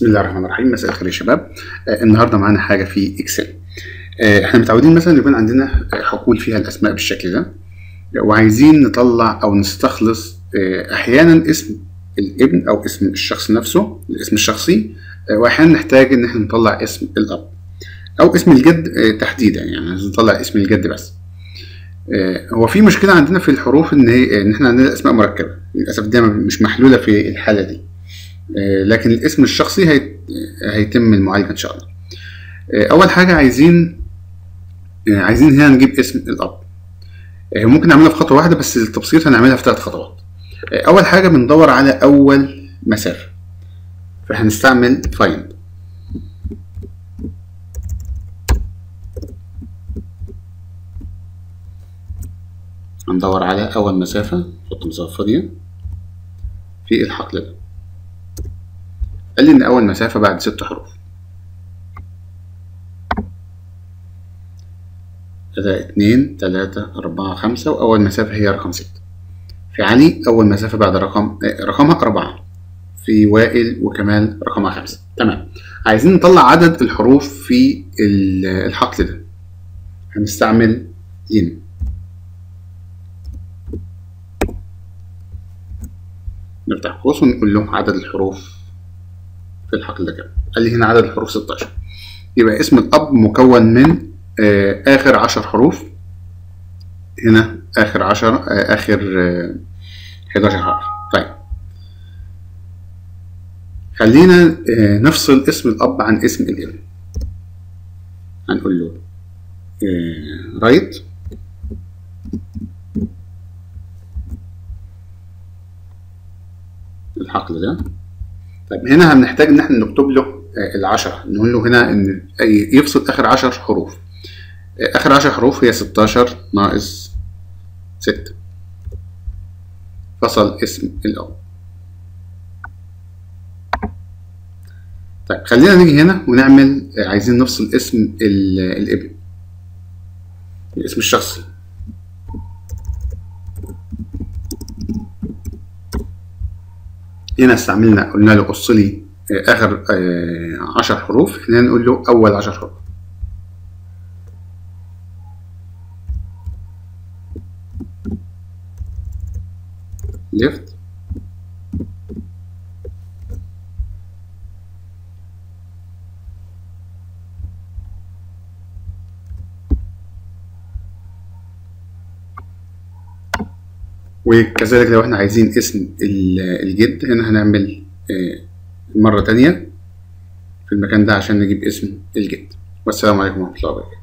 بسم الله الرحمن الرحيم. مساء الخير يا شباب. آه النهارده معانا حاجة في اكسل آه إحنا متعودين مثلا يكون عندنا حقول فيها الأسماء بالشكل ده. وعايزين نطلع أو نستخلص آه أحيانا اسم الابن أو اسم الشخص نفسه الاسم الشخصي آه واحيانا نحتاج إن إحنا نطلع اسم الأب أو اسم الجد آه تحديدا. يعني نطلع اسم الجد بس. آه هو في مشكلة عندنا في الحروف إن إن إحنا عندنا أسماء مركبة. للأسف دي مش محلولة في الحالة دي. لكن الاسم الشخصي هيت... هيتم المعالجة إن شاء الله. أول حاجة عايزين عايزين هنا نجيب اسم الأب. ممكن نعملها في خطوة واحدة بس التبسيط هنعملها في ثلاث خطوات. أول حاجة بندور على أول مسافه فهنستعمل find. هندور على أول مسافة نحط مسافة فاضية. في الحقل ده قال لي إن أول مسافة بعد ست حروف. كده اتنين تلاتة أربعة خمسة وأول مسافة هي رقم ستة. في علي أول مسافة بعد رقم رقمها أربعة. في وائل وكمال رقمها خمسة. تمام. عايزين نطلع عدد الحروف في الحقل ده. هنستعمل ين. نفتح قوس ونقول له عدد الحروف. في الحقل ده كده قال لي هنا عدد الحروف 16 يبقى اسم الأب مكون من آه آخر 10 حروف. هنا آخر 10 آه آخر آه 11 حرف. طيب. خلينا نفصل اسم الأب عن اسم الابن. هنقول له رايت الحقل ده. طيب هنا هنحتاج إن إحنا نكتب له العشرة. نقول له هنا إن يفصل آخر عشر حروف. آخر عشر حروف هي ستاشر ناقص ستة. فصل اسم الاب طيب خلينا نيجي هنا ونعمل عايزين نفصل اسم الابن الاسم الشخصي. هنا استعملنا قلنا له قص لي آخر عشر حروف هنا نقول له أول عشر حروف. ليفت. وكذلك لو إحنا عايزين اسم الجد هنا هنعمل مرة تانية في المكان ده عشان نجيب اسم الجد. والسلام عليكم ورحمة الله وبركاته.